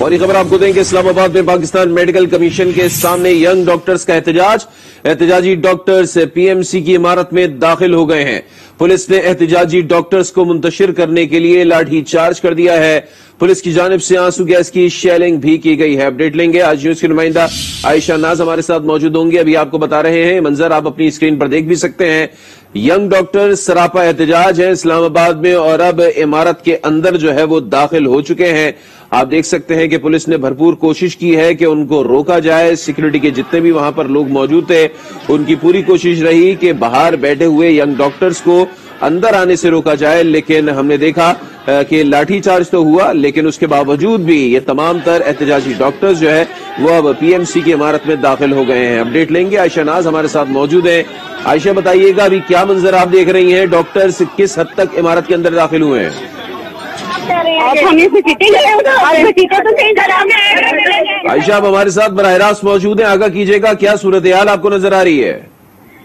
ये खबर आपको देंगे इस्लामाबाद में पाकिस्तान मेडिकल कमीशन के सामने यंग डॉक्टर्स का एहतजाज। एहतजाजी डॉक्टर्स पीएमसी की इमारत में दाखिल हो गए हैं। पुलिस ने एहतजाजी डॉक्टर्स को मुंतशिर करने के लिए लाठी चार्ज कर दिया है। पुलिस की जानब से आँसू गैस की शेलिंग भी की गई है। अपडेट लेंगे आज न्यूज़ की नुमाइंदा आयशा नाज हमारे साथ मौजूद होंगे। अभी आपको बता रहे हैं, मंजर आप अपनी स्क्रीन पर देख भी सकते हैं। यंग डॉक्टर सरापा एहतजाज है इस्लामाबाद में और अब इमारत के अंदर जो है वो दाखिल हो चुके हैं। आप देख सकते हैं कि पुलिस ने भरपूर कोशिश की है कि उनको रोका जाए। सिक्योरिटी के जितने भी वहाँ पर लोग मौजूद थे, उनकी पूरी कोशिश रही कि बाहर बैठे हुए यंग डॉक्टर्स को अंदर आने से रोका जाए, लेकिन हमने देखा कि लाठीचार्ज तो हुआ, लेकिन उसके बावजूद भी ये तमाम तर एहतजाजी डॉक्टर्स जो है, वो अब पीएमसी की इमारत में दाखिल हो गए हैं। अपडेट लेंगे। आयशा नाज हमारे साथ मौजूद है। आयशा, बताइएगा अभी क्या मंजर आप देख रही हैं? डॉक्टर्स किस हद तक इमारत के अंदर दाखिल हुए हैं? आयशा आप हमारे साथ बरह रास्त मौजूद है। आगा कीजिएगा, क्या सूरत हाल आपको नज़र आ रही है?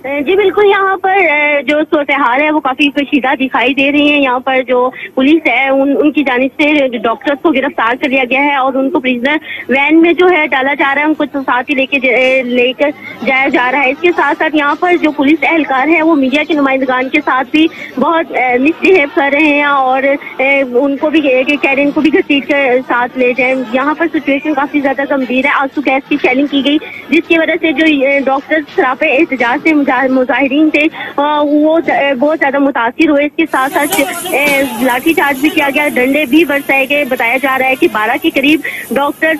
जी बिल्कुल, यहाँ पर जो सूरत हाल है, वो काफ़ी पेशीदा दिखाई दे रही है। यहाँ पर जो पुलिस है, उन, उनकी जानब से डॉक्टर्स को गिरफ़्तार कर लिया गया है और उनको प्रिजनर वैन में जो है डाला जा रहा है, उनको साथ ही लेके लेकर जाया जा रहा है। इसके साथ साथ यहाँ पर जो पुलिस एहलकार है, वो मीडिया के नुमाइंदगान के साथ भी बहुत मिसबिहेव कर रहे हैं और उनको भी कह रहे इनको भी घसीट कर साथ ले जाए। यहाँ पर सिचुएशन काफ़ी ज़्यादा गंभीर है। आँसू गैस की शेलिंग की गई, जिसकी वजह से जो डॉक्टर्स सरापे एहतजाज से मुजाहिरीन थे वो बहुत ज़्यादा मुतासर हुए। इसके साथ साथ लाठी चार्ज भी किया गया डंडे भी बरसाए गए। बताया जा रहा है कि बारह के करीब डॉक्टर्स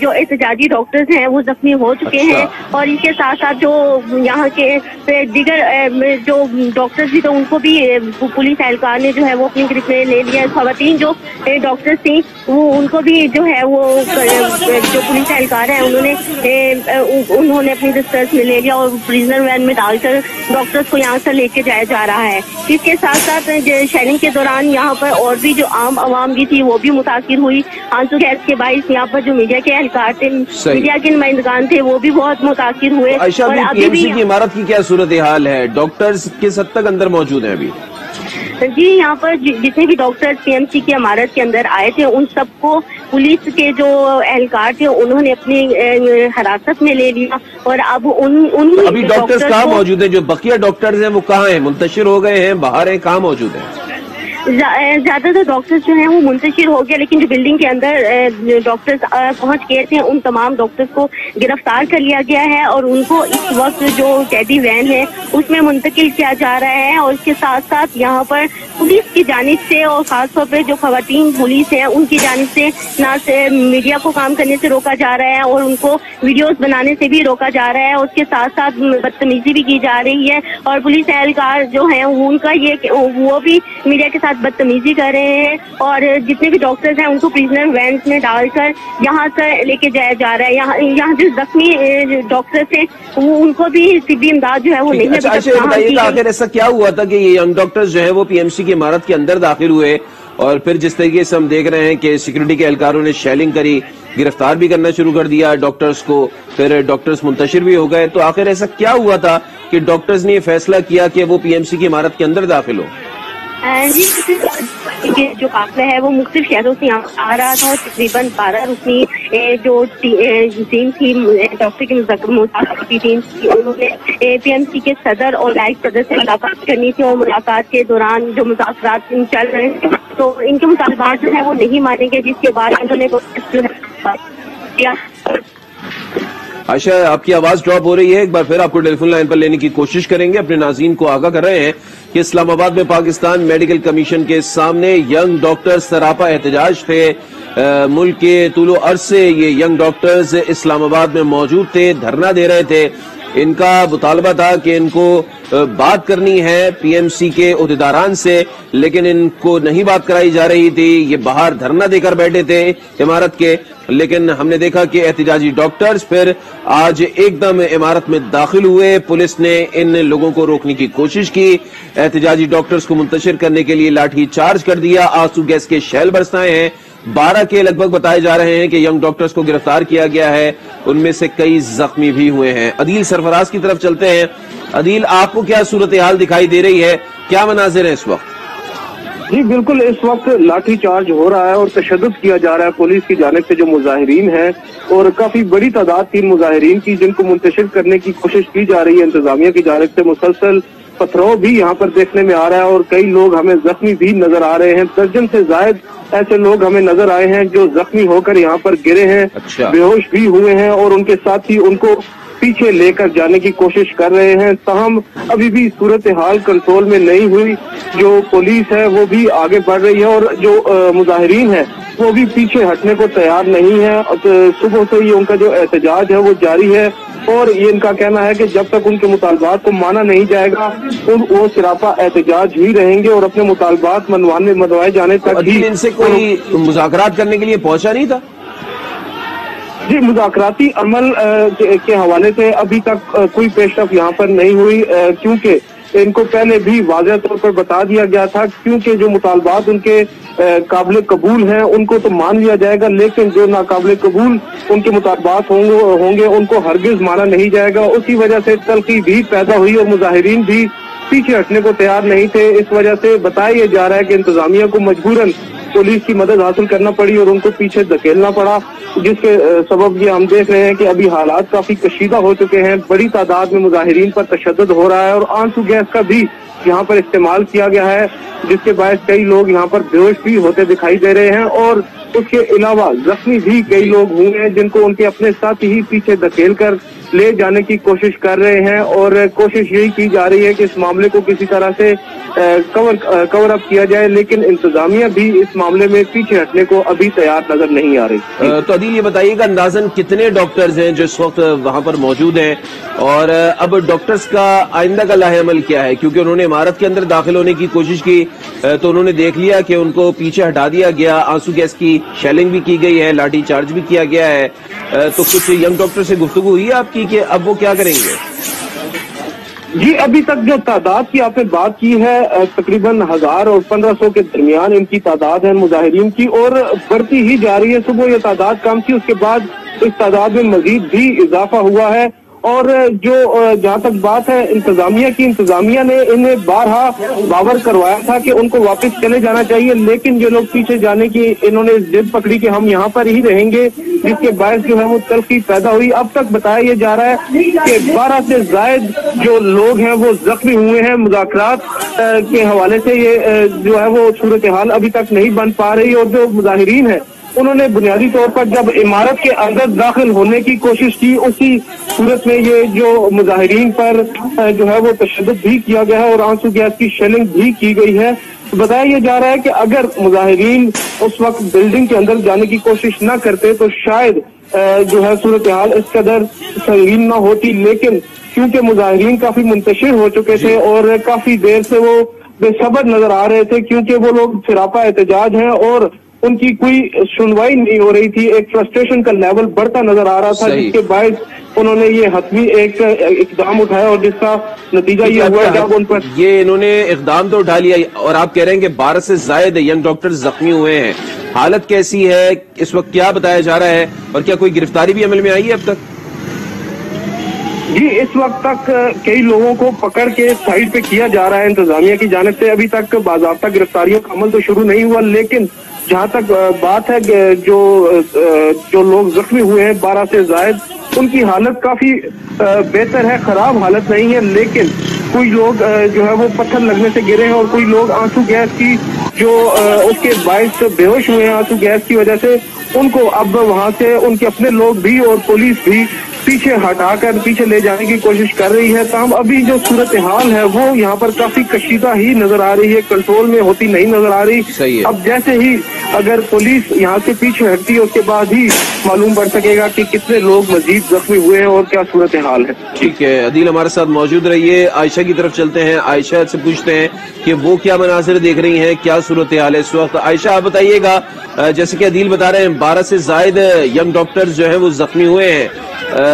जो एहतजाजी डॉक्टर्स हैं वो जख्मी हो चुके अच्छा। हैं। और इनके साथ साथ जो यहाँ के दिगर जो डॉक्टर्स भी तो उनको भी पुलिस एहलकार ने जो है वो अपनी ग्रिप में ले लिया। खातन जो डॉक्टर्स थी वो उनको भी जो है वो जो पुलिस एहलकार है उन्होंने उन्होंने अपनी रिसर्च में ले लिया और प्रिजनर वैन में डाल डालकर डॉक्टर्स को यहाँ से लेके जाया जा रहा है। इसके साथ साथ शेयरिंग के दौरान यहाँ पर और भी जो आम आवाम भी थी वो भी मुतासर हुई। आँसू गैस के बाईस यहाँ पर जो मीडिया के एहलकार थे मीडिया के नुमाइंदगान थे वो भी बहुत मुतासर हुए। और अभी भी इमारत की क्या सूरत हाल है? डॉक्टर्स किस हद तक अंदर मौजूद है अभी? जी यहाँ पर जितने भी डॉक्टर पीएमसी की इमारत के अंदर आए थे उन सबको पुलिस के जो एहलकार थे उन्होंने अपनी हिरासत में ले लिया और अब उन उन तो अभी डॉक्टर्स कहाँ मौजूद हैं? जो बकिया डॉक्टर्स हैं वो कहाँ हैं? मुंतशिर हो गए हैं बाहर हैं कहाँ मौजूद हैं? ज़्यादातर डॉक्टर्स जो हैं वो मुंतशिर हो गए, लेकिन जो बिल्डिंग के अंदर डॉक्टर्स पहुँच गए थे, उन तमाम डॉक्टर्स को गिरफ़्तार कर लिया गया है और उनको इस वक्त जो कैदी वैन है, उसमें मुंतकिल किया जा रहा है और इसके साथ साथ यहाँ पर पुलिस की जानब से और खासतौर पर जो खातन पुलिस है, उनकी जानब से न से मीडिया को काम करने से रोका जा रहा है और उनको वीडियोस बनाने से भी रोका जा रहा है उसके साथ साथ बदतमीजी भी की जा रही है और पुलिस एहलकार जो है, उनका ये वो भी मीडिया के साथ साथ बदतमीजी कर रहे हैं और जितने भी डॉक्टर्स हैं उनको प्रिजनर वैन में डालकर यहाँ से लेके जाया जा रहा है। यहाँ यहाँ जो जख्मी डॉक्टर्स हैं वो उनको भी तिब्बी इमदाद जो है वो नहीं अच्छा, अच्छा आखिर ऐसा क्या हुआ था कि ये यंग डॉक्टर्स जो है वो पीएमसी की इमारत के अंदर दाखिल हुए और फिर जिस तरीके से हम देख रहे हैं कि सिक्योरिटी के एहलकारों ने शेलिंग करी गिरफ़्तार भी करना शुरू कर दिया डॉक्टर्स को फिर डॉक्टर्स मुंतशिर भी हो गए। तो आखिर ऐसा क्या हुआ था कि डॉक्टर्स ने फैसला किया कि वो पीएमसी की इमारत के अंदर दाखिल हो? जी जो काफिला है, वो मुख्तलिफ़ शहरों से आ रहा था और तकरीबन बारह रुकनी जो टीम थी डॉक्टर की मुताबिक टीम थी, उन्होंने, ए, पी एम सी के सदर और लाइक सदर से मुलाकात करनी थी और मुलाकात के दौरान जो मुजाकर चल रहे थे तो इनके मुतालबात जो है वो नहीं मानेंगे, जिसके बाद उन्होंने आशा आपकी आवाज़ ड्रॉप हो रही है। एक बार फिर आपको टेलीफोन लाइन पर लेने की कोशिश करेंगे। अपने नाजीन को आगाह कर रहे हैं कि इस्लामाबाद में पाकिस्तान मेडिकल कमीशन के सामने यंग डॉक्टर सरापा एहतजाज थे। मुल्क के तुलो अर्ज़ से ये यंग डॉक्टर्स इस्लामाबाद में मौजूद थे, धरना दे रहे थे। इनका मुतालबा था कि इनको बात करनी है पीएमसी के अहदेदारान से, लेकिन इनको नहीं बात कराई जा रही थी। ये बाहर धरना देकर बैठे थे इमारत के, लेकिन हमने देखा कि एहतजाजी डॉक्टर्स फिर आज एकदम इमारत में दाखिल हुए। पुलिस ने इन लोगों को रोकने की कोशिश की। एहतजाजी डॉक्टर्स को मुंतशिर करने के लिए लाठी चार्ज कर दिया। आँसू गैस के शैल बरसाए हैं। बारह के लगभग बताए जा रहे हैं कि यंग डॉक्टर्स को गिरफ़्तार किया गया है। उनमें से कई जख्मी भी हुए हैं। अदील सरफराज की तरफ़ चलते हैं। अदील आपको क्या सूरत हाल दिखाई दे रही है? क्या मनाजिर है इस वक्त? जी बिल्कुल इस वक्त लाठी चार्ज हो रहा है और तशद किया जा रहा है पुलिस की जानब से जो मुजाहरीन है और काफ़ी बड़ी तादाद थी मुजाहरीन की जिनको मुंतशिर करने की कोशिश की जा रही है इंतजामिया की जानब से। मुसलसल पथराव भी यहाँ पर देखने में आ रहा है और कई लोग हमें जख्मी भी नज़र आ रहे हैं। दर्जन से जायद ऐसे लोग हमें नज़र आए हैं जो जख्मी होकर यहाँ पर गिरे हैं अच्छा। बेहोश भी हुए हैं और उनके साथ ही उनको पीछे लेकर जाने की कोशिश कर रहे हैं। तहम अभी भी सूरत हाल कंट्रोल में नहीं हुई। जो पुलिस है वो भी आगे बढ़ रही है और जो मुजाहरीन है वो भी पीछे हटने को तैयार नहीं है। और, सुबह से ही उनका जो एहतजाज है वो जारी है और ये इनका कहना है कि जब तक उनके मुतालबात को माना नहीं जाएगा उन वो सिरापा एहतजाज ही रहेंगे और अपने मुतालबात मनवाने मनवाए जाने तक ही इनसे कोई मुजाकर करने के लिए पहुँचा नहीं था? जी मुजाकराती अमल के, हवाले से अभी तक कोई पेशरफ यहाँ पर नहीं हुई क्योंकि इनको पहले भी वाजह तौर पर बता दिया गया था क्योंकि जो मुतालबात उनके काबिल कबूल हैं उनको तो मान लिया जाएगा लेकिन जो नाकाबिल कबूल उनके मुतालबात होंगे होंगे उनको हरगिज माना नहीं जाएगा। उसी वजह से तलखी भी पैदा हुई और मुजाहरीन भी पीछे हटने को तैयार नहीं थे। इस वजह से बताया जा रहा है कि इंतजामिया को मजबूरन पुलिस की मदद हासिल करना पड़ी और उनको पीछे धकेलना पड़ा, जिसके सबब ये हम देख रहे हैं कि अभी हालात काफ़ी कशीदा हो चुके हैं। बड़ी तादाद में मुजाहिरीन पर तशद हो रहा है और आँसू गैस का भी यहाँ पर इस्तेमाल किया गया है, जिसके बायस कई लोग यहाँ पर बेहोश भी होते दिखाई दे रहे हैं और उसके अलावा जख्मी भी कई लोग हुए हैं, जिनको उनके अपने साथ ही पीछे धकेल कर ले जाने की कोशिश कर रहे हैं और कोशिश यही की जा रही है कि इस मामले को किसी तरह से कवर कवर अप किया जाए, लेकिन इंतजामिया भी इस मामले में पीछे हटने को अभी तैयार नज़र नहीं आ रही। तो अदील, ये बताइएगा, अंदाजन कितने डॉक्टर्स हैं जो इस वक्त वहाँ पर मौजूद हैं? और अब डॉक्टर्स का आइंदा का लाहेमल क्या है? क्योंकि उन्होंने इमारत के अंदर दाखिल होने की कोशिश की तो उन्होंने देख लिया कि उनको पीछे हटा दिया गया, आँसू गैस की शेलिंग भी की गई है लाठी चार्ज भी किया गया है। तो कुछ यंग डॉक्टर से गुफ्तु हुई है आपकी? कि अब वो क्या करेंगे? जी, अभी तक जो तादाद की आपने बात की है तकरीबन हज़ार और पंद्रह सौ के दरमियान इनकी तादाद है मुजाहरीन की, और बढ़ती ही जा रही है। सुबह ये तादाद कम थी, उसके बाद इस तादाद में मजीद भी इजाफा हुआ है। और जो जहाँ तक बात है, इंतजामिया की, इंतजामिया ने इन्हें बारहा बावर करवाया था कि उनको वापस चले जाना चाहिए, लेकिन जो लोग पीछे जाने की, इन्होंने जिद पकड़ी कि हम यहाँ पर ही रहेंगे, जिसके बायस जो है वो तलखी पैदा हुई। अब तक बताया ये जा रहा है कि बारह से जायद जो लोग हैं, वो जख्मी हुए हैं मुजाकर के हवाले से ये जो है वो सूरत हाल अभी तक नहीं बन पा रही और जो मुजाहरीन है उन्होंने बुनियादी तौर पर जब इमारत के अंदर दाखिल होने की कोशिश की उसी सूरत में ये जो मुजाहरीन पर जो है वो तशद भी किया गया है और आँसू गैस की शेलिंग भी की गई है। बताया ये जा रहा है कि अगर मुजाहरीन उस वक्त बिल्डिंग के अंदर जाने की कोशिश न करते तो शायद जो है सूरत हाल इस कदर संगीन न होती। लेकिन क्योंकि मुजाहरीन काफ़ी मुंतशिर हो चुके थे और काफ़ी देर से वो बेसब्र नज़र आ रहे थे क्योंकि वो लोग फिरापा एहतजाज हैं और उनकी कोई सुनवाई नहीं हो रही थी। एक फ्रस्ट्रेशन का लेवल बढ़ता नज़र आ रहा था जिसके बाद उन्होंने ये हतमी एक इकदाम उठाया और जिसका नतीजा ये हुआ जब उन पर ये इन्होंने इकदाम तो उठा लिया और आप कह रहे हैं कि बारह से जायद यंग डॉक्टर जख्मी हुए हैं। हालत कैसी है? इस वक्त क्या बताया जा रहा है? और क्या कोई गिरफ्तारी भी अमल में आई है अब तक? जी इस वक्त तक कई लोगों को पकड़ के साइड पे किया जा रहा है इंतजामिया की जानब से। अभी तक बाजाबता गिरफ्तारियों का अमल तो शुरू नहीं हुआ लेकिन जहाँ तक बात है जो जो लोग जख्मी हुए हैं, बारह से जायद, उनकी हालत काफ़ी बेहतर है, खराब हालत नहीं है, लेकिन कोई लोग जो है वो पत्थर लगने से गिरे हैं और कोई लोग आँसू गैस की, जो उसके बायस बेहोश हुए हैं आँसू गैस की वजह से, उनको अब वहाँ से, उनके अपने लोग भी और पुलिस भी पीछे हटाकर पीछे ले जाने की कोशिश कर रही है। तमाम अभी जो सूरत हाल है वो यहाँ पर काफ़ी कशीदा ही नज़र आ रही है। कंट्रोल में होती नहीं नज़र आ रही। सही है। अब जैसे ही अगर पुलिस यहाँ से पीछे हटती है उसके बाद ही मालूम पड़ सकेगा कि कितने लोग मजीद जख्मी हुए हैं और क्या सूरत हाल है। ठीक है अदील हमारे साथ मौजूद रहिए। आयशा की तरफ़ चलते हैं। आयशा से पूछते हैं कि वो क्या मनाजिर देख रही हैं क्या सूरत हाल है इस वक्त? आयशा आप बताइएगा जैसे कि अदील बता रहे हैं बारह से जायद यंग डॉक्टर्स जो है वो जख्मी हुए हैं।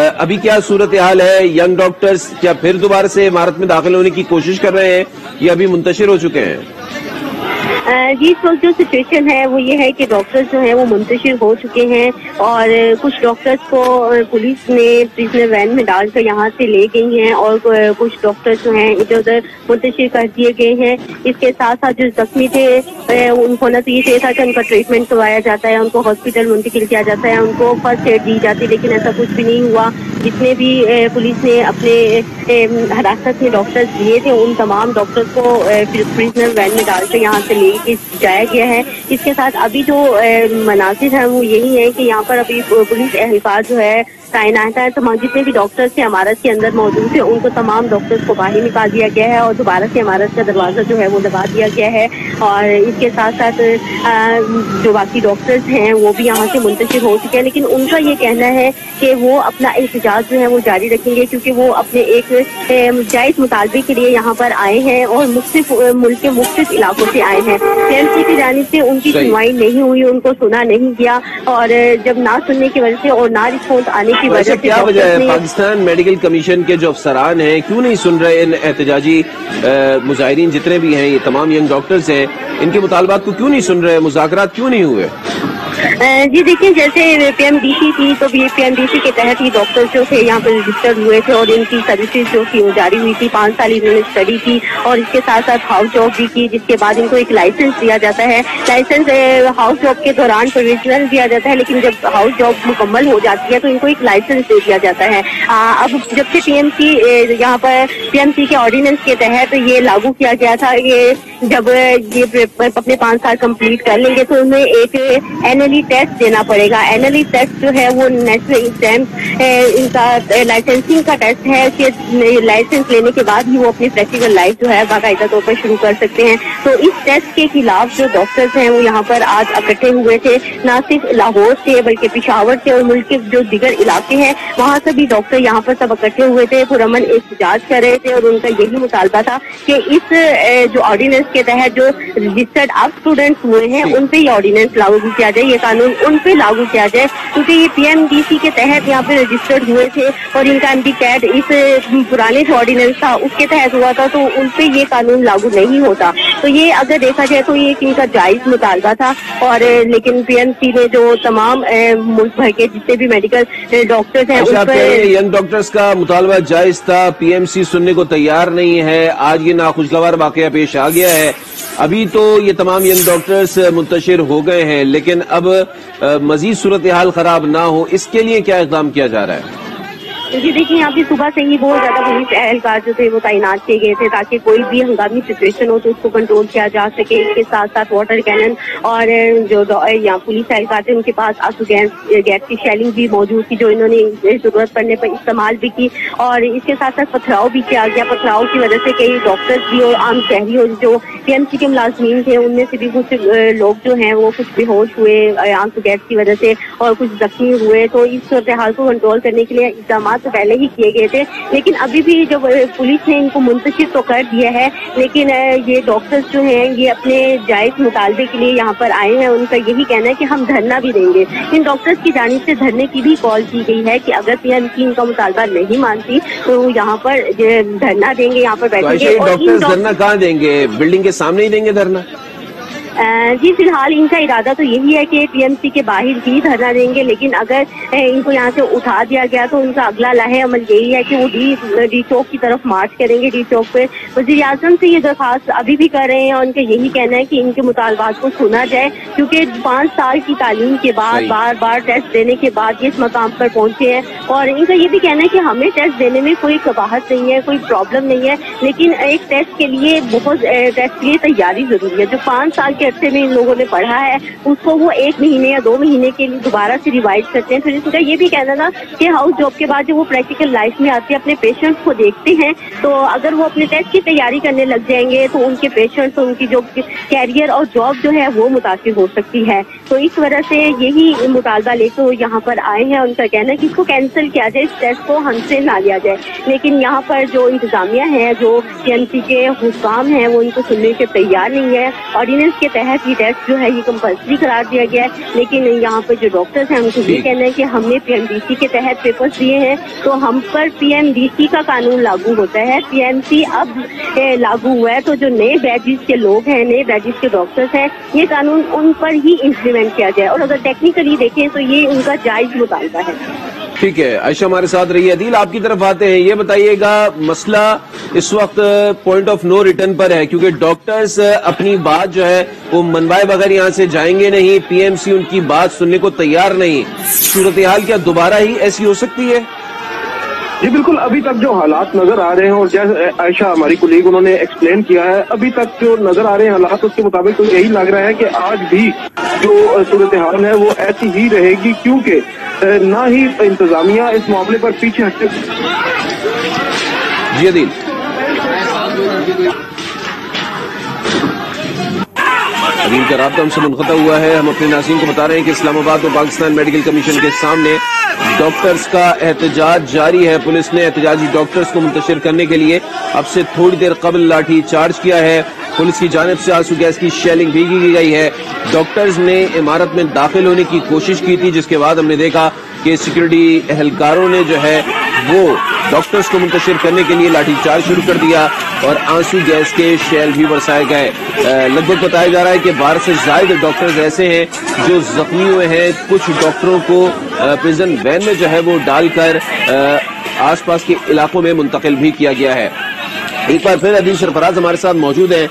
अभी क्या सूरत हाल है? यंग डॉक्टर्स क्या फिर दोबारा से इमारत में दाखिल होने की कोशिश कर रहे हैं? या अभी मुंतशिर हो चुके हैं। जी इस वक्त जो सिचुएशन है, वो ये है कि डॉक्टर्स जो हैं, वो मुंतशिर हो चुके हैं और कुछ डॉक्टर्स को पुलिस ने प्रिजनर वैन में डालकर यहाँ से ले गई हैं और कुछ डॉक्टर्स जो हैं इधर उधर मुंतशिर कर दिए गए हैं। इसके साथ साथ जो जख्मी थे उनको न तो ये चाहिए था कि उनका ट्रीटमेंट करवाया जाता है, उनको हॉस्पिटल मुंतकिल किया जाता है, उनको फ़र्स्ट एड दी जाती है, लेकिन ऐसा कुछ भी नहीं हुआ। जितने भी पुलिस ने अपने हिरासत में डॉक्टर्स लिए थे, उन तमाम डॉक्टर्स को प्रिजनर वैन में डालकर यहाँ से लेके जाया गया है। इसके साथ अभी जो मनासिब है, वो यही है कि यहाँ पर अभी पुलिस एहलकार जो है तैनात है तमाम जितने भी डॉक्टर्स थे इमारत के अंदर मौजूद थे उनको तमाम डॉक्टर्स को बाहर निकाल दिया गया है और दोबारा से इमारत का दरवाज़ा जो है वो दबा दिया गया है। और इसके साथ साथ जो बाकी डॉक्टर्स हैं वो भी यहाँ से मुंतशिर हो चुके हैं। लेकिन उनका ये कहना है कि वो अपना एहतजाज जो है वो जारी रखेंगे क्योंकि वो अपने एक जायज़ मुतालबे के लिए यहाँ पर आए हैं और मुख्तफ मुल्क के मुख्तफ इलाकों से आए हैं। टीएमसी की जानी से उनकी सुनवाई नहीं हुई उनको सुना नहीं गया। और जब ना सुनने की वजह से और ना रिस्पॉन्स आने की वजह क्या वजह है? पाकिस्तान मेडिकल कमीशन के जो अफसरान हैं क्यों नहीं सुन रहे इन एहतजाजी मुजाहरीन जितने भी हैं ये तमाम यंग डॉक्टर्स हैं इनके मुतालबात को क्यों नहीं सुन रहे? मुजाकर क्यों नहीं हुए? जी देखिए जैसे पीएमडीसी थी तो पीएमडीसी के तहत ही डॉक्टर जो थे यहाँ पर रजिस्टर्ड हुए थे और इनकी सर्विसेज़ जो थी वो जारी हुई थी पाँच साल इन्होंने स्टडी की और इसके साथ साथ हाउस जॉब भी की जिसके बाद इनको एक लाइसेंस दिया जाता है। लाइसेंस हाउस जॉब के दौरान प्रोविजनल दिया जाता है लेकिन जब हाउस जॉब मुकम्मल हो जाती है तो इनको एक लाइसेंस दे दिया जाता है। आ, अब जब से पीएमसी यहाँ पर पीएमसी के ऑर्डिनेंस के तहत ये लागू किया गया था ये जब ये अपने पाँच साल कंप्लीट कर लेंगे तो उन्हें एक एनएलई टेस्ट देना पड़ेगा। एनएलई टेस्ट जो है वो नेशनल एग्ज़ाम इनका लाइसेंसिंग का टेस्ट है। कि लाइसेंस लेने के बाद ही वो अपनी प्रैक्टिकल लाइफ जो है बाकायदा तौर पर शुरू कर सकते हैं। तो इस टेस्ट के खिलाफ जो डॉक्टर्स हैं वो यहाँ पर आज इकट्ठे हुए थे। न सिर्फ़ लाहौर से बल्कि पिशावर से और मुल्क के जो दिगर इलाके हैं वहाँ से भी डॉक्टर यहाँ पर सब इकट्ठे हुए थे। पुरमन एहतजाज कर रहे थे और उनका यही मुतालबा था कि इस जो ऑर्डिनेंस के तहत जो रजिस्टर्ड अब स्टूडेंट्स हुए हैं उन पर ये ऑर्डिनेंस लागू किया जाए। ये कानून उन पे लागू किया जाए क्योंकि ये पीएमडीसी के तहत यहाँ पे रजिस्टर्ड हुए थे और इनका एमडी कैट इस पुराने जो ऑर्डिनेंस था उसके तहत हुआ था तो उन पे ये कानून लागू नहीं होता। तो ये अगर देखा जाए तो ये इनका जायज़ मुतालबा था और लेकिन पीएमसी ने जो तमाम मुल्क भर के जितने भी मेडिकल डॉक्टर्स उन हैं पर यंग डॉक्टर्स का मुतालबा जायज़ था पीएमसी सुनने को तैयार नहीं है आज ये नाखुशगवार वाकया पेश आ गया है। अभी तो ये तमाम यंग डॉक्टर्स मुंतशिर हो गए हैं, लेकिन अब मजीद सूरत हाल खराब ना हो, इसके लिए क्या इकदाम किया जा रहा है? जी देखिए, यहाँ पे सुबह से ही बहुत ज़्यादा पुलिस एहलकार जो थे, वो तैनात किए गए थे ताकि कोई भी हंगामी सिचुएशन हो तो उसको कंट्रोल किया जा सके। इसके साथ साथ वाटर कैनन और जो यहाँ पुलिस एहलकार थे, उनके पास आँसू, गैस गैस की शेलिंग भी मौजूद थी, जो इन्होंने ज़रूरत पड़ने पर इस्तेमाल भी की और इसके साथ साथ पथराव भी किया गया। पथराव की वजह से कई डॉक्टर्स भी और आम शहरी और जो पीएमसी के मुलाजमीन थे, उनमें से भी कुछ लोग जो हैं, वो कुछ बेहोश हुए आँसू, गैस की वजह से और कुछ जख्मी हुए। तो इस सूरत हाल को कंट्रोल करने के लिए इकदाम तो पहले ही किए गए थे। लेकिन अभी भी जब अ, पुलिस ने इनको मुंतशिर तो कर दिया है लेकिन ये डॉक्टर्स जो हैं ये अपने जायज़ मुतालबे के लिए यहाँ पर आए हैं। उनका यही कहना है कि हम धरना भी देंगे। इन डॉक्टर्स की जानिब से धरने की भी कॉल की गई है कि अगर पीएमसी इनका मुतालबा नहीं मानती तो यहाँ पर धरना देंगे यहाँ पर तो बैठेंगे डॉक्टर्स धरना कहाँ देंगे? बिल्डिंग के सामने ही देंगे धरना। जी फ़िलहाल इनका इरादा तो यही है कि पीएमसी के बाहर ही धरना देंगे लेकिन अगर इनको यहाँ से उठा दिया गया तो उनका अगला लाहे अमल यही है कि वो डी डी चौक की तरफ़ मार्च करेंगे डी चौक पे। वजी आज़म से ये दरखास्त अभी भी कर रहे हैं और उनका यही कहना है कि इनके मुतालबात को सुना जाए क्योंकि पाँच साल की तालीम के बाद बार बार टेस्ट देने के बाद ये इस मकाम पर पहुँचे हैं। और इनका ये भी कहना है कि हमें टेस्ट देने में कोई कबाहत नहीं है कोई प्रॉब्लम नहीं है लेकिन एक टेस्ट के लिए बहुत टेस्ट के लिए तैयारी ज़रूरी है। जो पाँच साल अरसे में इन लोगों ने पढ़ा है, उसको वो एक महीने या दो महीने के लिए दोबारा से रिवाइज करते हैं। फिर इनका ये भी कहना था कि हाउस जॉब के बाद जब वो प्रैक्टिकल लाइफ में आते हैं, अपने पेशेंट्स को देखते हैं तो अगर वो अपने टेस्ट की तैयारी करने लग जाएँगे तो उनके पेशेंट्स और उनकी जो कैरियर और जॉब जो है, वो मुतासर हो सकती है। तो इस वजह से यही मुतालबा लेकर यहाँ पर आए हैं उनका कहना है कि इसको कैंसिल किया जाए, इस टेस्ट को हमसे ना लिया जाए। लेकिन यहाँ पर जो इंतजामिया है, जो टीएमसी के हुकाम है, वो इनको सुनने के तैयार नहीं है ऑर्डिनेंस के तहत ये टेस्ट जो है ये कंपल्सरी करार दिया गया है। लेकिन यहाँ पर जो डॉक्टर्स हैं उनको ये कहना है कि हमने पीएमडीसी के तहत पेपर्स दिए हैं तो हम पर पीएमडीसी का कानून लागू होता है। पीएमसी अब लागू हुआ है तो जो नए बैजेस के लोग हैं नए बैजेस के डॉक्टर्स हैं ये कानून उन पर ही इम्प्लीमेंट किया जाए और अगर टेक्निकली देखें तो ये उनका जायज़ मुतालबा है। ठीक है, आयशा हमारे साथ रही अदील, आपकी तरफ़ आते हैं। ये बताइएगा, मसला इस वक्त पॉइंट ऑफ़ नो रिटर्न पर है, क्योंकि डॉक्टर्स अपनी बात जो है, वो मनवाए बगैर यहाँ से जाएँगे नहीं। पीएमसी उनकी बात सुनने को तैयार नहीं। सूरत हाल क्या दोबारा ही ऐसी हो सकती है? जी बिल्कुल अभी तक जो हालात नज़र आ रहे हैं और जैसे आयशा, हमारी कुलीग उन्होंने एक्सप्लेन किया है, अभी तक जो नज़र आ रहे हैं हालात, उसके मुताबिक तो यही लग रहा है कि आज भी जो सूरत हाल है, वो ऐसी ही रहेगी, क्योंकि ना ही इंतजामिया इस मामले पर पीछे हटे जी अदील का रबता हमसे मुनता हुआ है। हम अपने नासिम को बता रहे हैं कि इस्लामाबाद और पाकिस्तान मेडिकल कमीशन के सामने डॉक्टर्स का एहतजाज जारी है। पुलिस ने एहतजाजी डॉक्टर्स को मुंतशिर करने के लिए अब से थोड़ी देर कबल लाठी चार्ज किया है। पुलिस की जानब से आँसू गैस की शेलिंग भी की गई है। डॉक्टर्स ने इमारत में दाखिल होने की कोशिश की थी, जिसके बाद हमने देखा कि सिक्योरिटी एहलकारों ने जो है वो डॉक्टर्स को मुंतशिर करने के लिए लाठीचार्ज शुरू कर दिया और आँसू गैस के शैल भी बरसाए गए। लगभग बताया जा रहा है कि बारह से ज़्यादा डॉक्टर्स ऐसे हैं जो जख्मी हुए हैं। कुछ डॉक्टरों को प्रिजन वैन में जो है वो डालकर आसपास के इलाकों में मुंतकिल भी किया गया है। एक बार फिर अदील सरफराज हमारे साथ मौजूद हैं।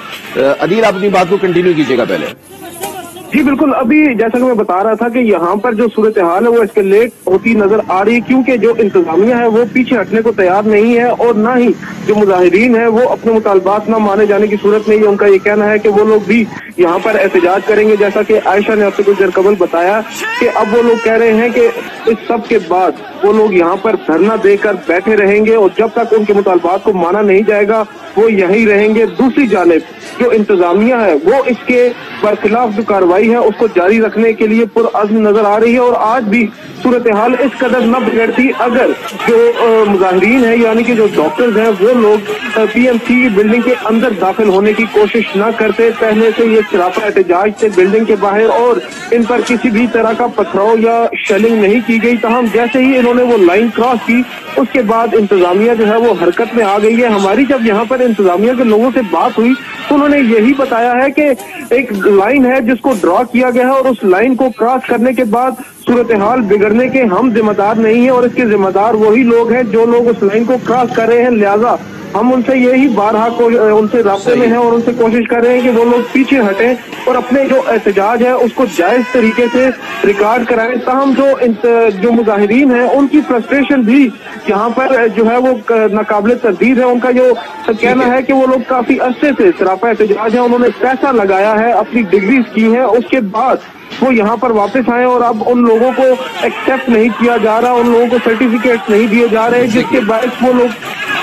अदील, आप अपनी बात को कंटिन्यू कीजिएगा पहले। जी, बिल्कुल। अभी जैसा कि मैं बता रहा था कि यहाँ पर जो सूरत हाल है, वो इसके लेट होती नज़र आ रही है, क्योंकि जो इंतजामिया है, वो पीछे हटने को तैयार नहीं है और ना ही जो मुजाहिरीन है, वो अपने मुतालबात न माने जाने की सूरत में ही। उनका ये कहना है कि वो लोग भी यहाँ पर एहतजाज करेंगे। जैसा कि आयशा ने आपसे कुछ देर कबल बताया कि अब वो लोग कह रहे हैं कि इस सब के बाद वो लोग यहाँ पर धरना देकर बैठे रहेंगे और जब तक उनके मुतालबात को माना नहीं जाएगा, वो यही रहेंगे। दूसरी जानब जो इंतजामिया है, वो इसके बरखिलाफ जो कार्रवाई है उसको जारी रखने के लिए पुरअज नज़र आ रही है और आज भी सूरत हाल इस कदर न बिगड़ती। अगर जो मुजाहरीन है, यानी कि जो डॉक्टर्स हैं, वो लोग पीएमसी बिल्डिंग के अंदर दाखिल होने की कोशिश न करते। पहले से ये सराफा एहतजाज थे बिल्डिंग के बाहर और इन पर किसी भी तरह का पथराव या शेलिंग नहीं की गई। तहम जैसे ही इन्होंने वो लाइन क्रॉस की, उसके बाद इंतजामिया जो है वो हरकत में आ गई है। हमारी जब यहाँ पर इंतजामिया के लोगों से बात हुई तो उन्होंने यही बताया है कि एक लाइन है जिसको ड्रॉ किया गया है और उस लाइन को क्रॉस करने के बाद सूरत हाल बिगड़ने के हम जिम्मेदार नहीं है और इसके जिम्मेदार वही लोग हैं जो लोग उस लाइन को क्रॉस कर रहे हैं। लिहाजा हम उनसे यही बारहा को उनसे रबते में हैं और उनसे कोशिश कर रहे हैं कि वो लोग पीछे हटें और अपने जो एहतजाज है उसको जायज़ तरीके से रिकॉर्ड कराएँ। ताहम जो जो मुजाहिरीन है उनकी फ्रस्ट्रेशन भी यहाँ पर जो है वो नाकाबले तरदीद है। उनका जो कहना है। कि वो लोग काफ़ी अच्छे से सराफा एहतजाज है उन्होंने पैसा लगाया है अपनी डिग्रीज की है उसके बाद वो यहाँ पर वापस आए और अब उन लोगों को एक्सेप्ट नहीं किया जा रहा उन लोगों को सर्टिफिकेट नहीं दिए जा रहे जिसके बायस वो लोग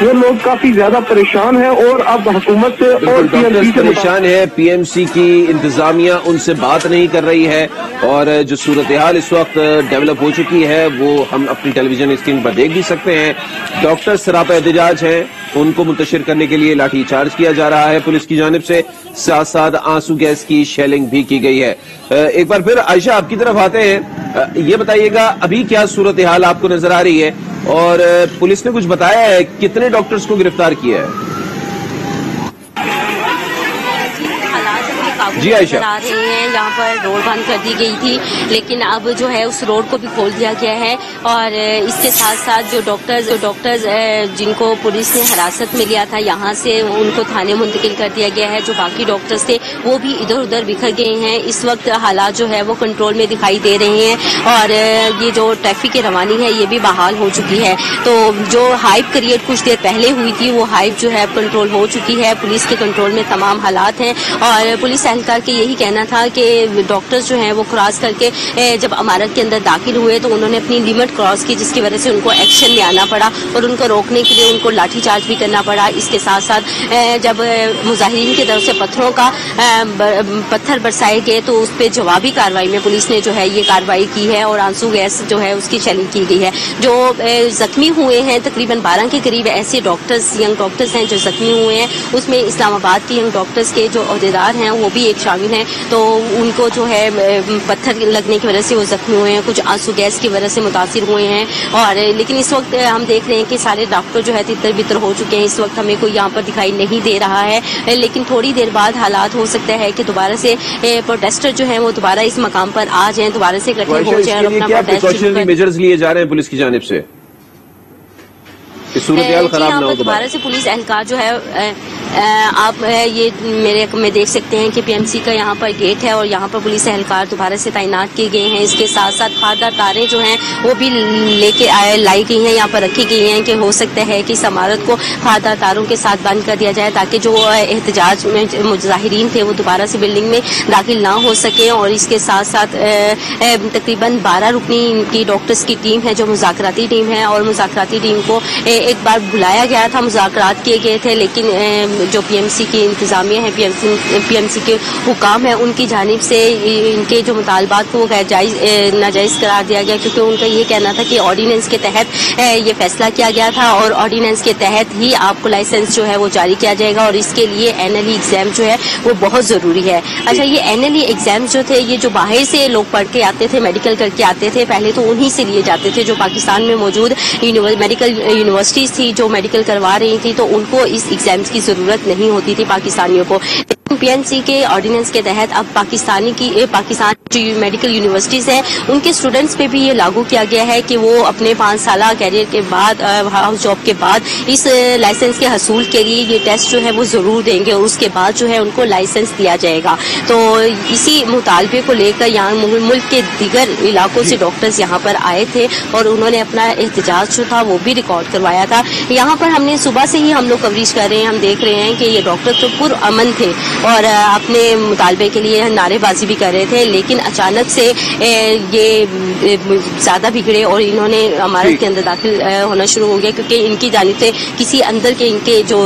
वो लोग काफ़ी ज़्यादा परेशान है और अब हुकूमत से और पीएमसी परेशान है। पीएमसी की इंतजामिया उनसे बात नहीं कर रही है और जो सूरत हाल इस वक्त डेवलप हो चुकी है वो हम अपनी टेलीविज़न स्क्रीन पर देख भी सकते हैं। डॉक्टर सरापा एहतजाज हैं। उनको मुंतशिर करने के लिए लाठी चार्ज किया जा रहा है। पुलिस की जानब से साथ साथ आँसू गैस की शेलिंग भी की गई है। एक बार फिर आयशा, आपकी तरफ़ आते हैं। ये बताइएगा, अभी क्या सूरत हाल आपको नज़र आ रही है? और पुलिस ने कुछ बताया है, कितने डॉक्टर्स को गिरफ़्तार किया है? जी आयशा। आ रहे हैं यहाँ पर रोड बंद कर दी गई थी लेकिन अब जो है उस रोड को भी खोल दिया गया है और इसके साथ साथ जो डॉक्टर्स जो डॉक्टर्स जिनको पुलिस ने हिरासत में लिया था यहाँ से उनको थाने मुंतकिल कर दिया गया है। जो बाकी डॉक्टर्स थे वो भी इधर उधर बिखर गए हैं। इस वक्त हालात जो है वो कंट्रोल में दिखाई दे रहे हैं और ये जो ट्रैफ़िक की रवानी है ये भी बहाल हो चुकी है। तो जो हाइप क्रिएट कुछ देर पहले हुई थी वो हाइप जो है कंट्रोल हो चुकी है। पुलिस के कंट्रोल में तमाम हालात हैं और पुलिस एहलकार के यही कहना था कि डॉक्टर्स जो हैं वो क्रॉस करके जब इमारत के अंदर दाखिल हुए तो उन्होंने अपनी लिमिट क्रॉस की, जिसकी वजह से उनको एक्शन में आना पड़ा और उनको रोकने के लिए उनको लाठीचार्ज भी करना पड़ा। इसके साथ साथ जब मुजाहिरीन की तरफ़ से पत्थरों का पत्थर बरसाए गए तो उस पर जवाबी कार्रवाई में पुलिस ने जो है ये कार्रवाई की है और आँसू गैस जो है उसकी शेलिंग की गई है। जो जख्मी हुए हैं, तकरीबन बारह के करीब ऐसे डॉक्टर्स यंग डॉक्टर्स हैं जो जख्मी हुए हैं। उसमें इस्लामाबाद के यंग डॉक्टर्स के जो अहदेदार हैं, वो भी एक एक शामिल हैं तो उनको जो है पत्थर लगने की वजह से वो जख्मी हुए हैं कुछ आँसू गैस की वजह से मुतासर हुए हैं और लेकिन इस वक्त हम देख रहे हैं कि सारे डॉक्टर जो है तितर बितर हो चुके हैं इस वक्त हमें कोई यहाँ पर दिखाई नहीं दे रहा है लेकिन थोड़ी देर बाद हालात हो सकता है कि दोबारा से प्रोटेस्टर जो है वो दोबारा इस मकाम पर आ जाए दोबारा से इकट्ठे हो जाएँ और अपना प्रोटेस्ट मेजर्स लिए जा रहे हैं पुलिस की जानब से? सूरत खराब ना हो दोबारा। से पुलिस एहलकार जो है आप ये मेरे में देख सकते हैं कि पीएमसी का यहाँ पर गेट है और यहाँ पर पुलिस एहलकार दोबारा से तैनात किए गए हैं। इसके साथ साथ खारदार तारें जो हैं, वो भी लेके आए, लाई गई हैं, यहाँ पर रखी गई हैं कि हो सकता है कि इस इमारत को खारदार तारों के साथ बंद कर दिया जाए ताकि जो एहतजाज में मुजाहरीन थे, वो दोबारा से बिल्डिंग में दाखिल ना हो सके और इसके साथ साथ तकरीबन बारह रुकनी इनकी डॉक्टर्स की टीम है, जो मुजाकराती टीम है और मुजाकराती टीम को एक बार बुलाया गया था, मुजाकरात किए गए थे, लेकिन जो पीएमसी की इंतजामिया है पीएमसी पीएमसी के हुकाम है, उनकी जानब से इनके जो मुतालबात को जायज़ नाजायज करार दिया गया, क्योंकि उनका ये कहना था कि ऑर्डिनेंस के तहत ये फैसला किया गया था और ऑर्डिनेंस के तहत ही आपको लाइसेंस जो है वो जारी किया जाएगा और इसके लिए एनएलई एग्ज़ाम जो है वो बहुत ज़रूरी है। अच्छा ये एनएलई एग्ज़ाम जो थे, ये जो बाहर से लोग पढ़ के आते थे मेडिकल करके आते थे, पहले तो उन्हीं से लिए जाते थे जो पाकिस्तान में मौजूद मेडिकल यूनिवर्सिटीज थी, जो मेडिकल करवा रही थी तो उनको इस एग्ज़ाम्स की ज़रूरत नहीं होती थी पाकिस्तानियों को। पीएनसी के ऑर्डिनेंस के तहत अब पाकिस्तानी की ए, पाकिस्तान जो मेडिकल यूनिवर्सिटीज हैं उनके स्टूडेंट्स पे भी ये लागू किया गया है कि वो अपने पाँच साल कैरियर के बाद हाउस जॉब के बाद इस लाइसेंस के हसूल के लिए ये टेस्ट जो है वो ज़रूर देंगे और उसके बाद जो है उनको लाइसेंस दिया जाएगा। तो इसी मुतालबे को लेकर यहाँ मुल्क के दीगर इलाकों से डॉक्टर्स यहाँ पर आए थे और उन्होंने अपना एहतजाज जो था वो भी रिकॉर्ड करवाया था। यहाँ पर हमने सुबह से ही हम लोग कवरेज कर रहे हैं हम देख रहे हैं कि ये डॉक्टर तो पुरअमन थे और अपने मुतालबे के लिए नारेबाजी भी कर रहे थे लेकिन अचानक से ये ज़्यादा बिगड़े और इन्होंने इमारत ठीक। के अंदर दाखिल होना शुरू हो गया क्योंकि इनकी जानब से किसी अंदर के इनके जो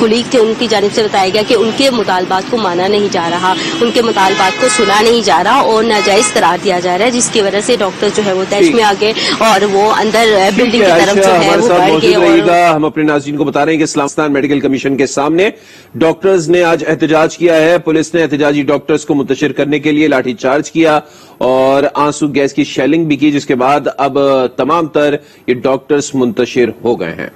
कुलीग थे उनकी जानब से बताया गया कि उनके मुतालबात को माना नहीं जा रहा उनके मुतालबात को सुना नहीं जा रहा और नाजायज करार दिया जा रहा है जिसकी वजह से डॉक्टर जो है वो तैश में आ गए और वो अंदर बिल्डिंग की तरफ़ जो है वो बढ़ गए और हम अपने नाजीन को बता रहे हैं कि इस्लामिस्तान मेडिकल कमीशन के सामने डॉक्टर्स ने आज एहतजाज किया है। पुलिस ने एहतजाजी डॉक्टर्स को मुंतशिर करने के लिए लाठीचार्ज किया और आँसू गैस की शेलिंग भी की, जिसके बाद अब तमाम तर ये डॉक्टर्स मुंतशिर हो गए हैं।